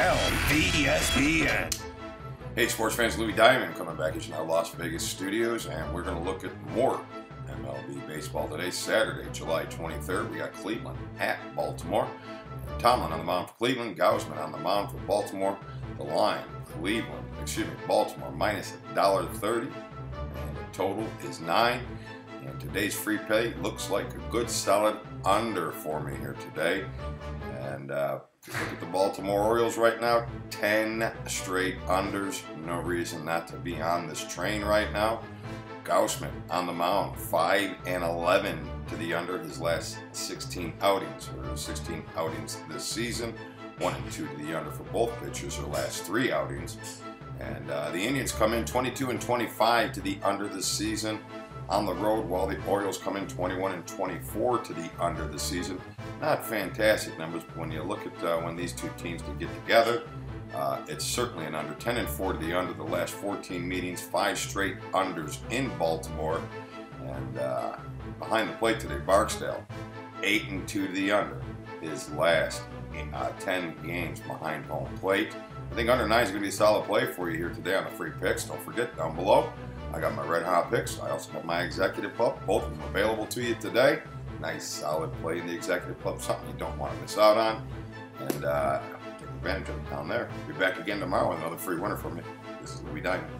LVSPN. Hey, sports fans, Louis Diamond coming back at you in our Las Vegas studios, and we're going to look at more MLB baseball today, Saturday, July 23rd. We got Cleveland at Baltimore. Tomlin on the mound for Cleveland, Gausman on the mound for Baltimore. The line, Cleveland, excuse me, Baltimore minus $1.30, and the total is nine. And today's free pay looks like a good solid under for me here today. And uh, look at the Baltimore Orioles right now, 10 straight unders. No reason not to be on this train right now. Gausman on the mound, 5 and 11 to the under his last 16 outings, or 16 outings this season. 1 and 2 to the under for both pitchers, or last three outings. And uh, the Indians come in 22 and 25 to the under this season on the road, while the Orioles come in 21 and 24 to the under the season. Not fantastic numbers, but when you look at uh, when these two teams can get together, uh, it's certainly an under 10 and 4 to the under the last 14 meetings, five straight unders in Baltimore. And uh, behind the plate today, Barksdale, 8 and 2 to the under, his last uh, 10 games behind home plate. I think under 9 is going to be a solid play for you here today on the free picks. Don't forget, down below, I got my red hot picks. I also got my executive club. Both of them available to you today. Nice solid play in the executive club. Something you don't want to miss out on. And uh, take advantage of it down there. Be back again tomorrow with another free winner from me. This is Louis Diamond.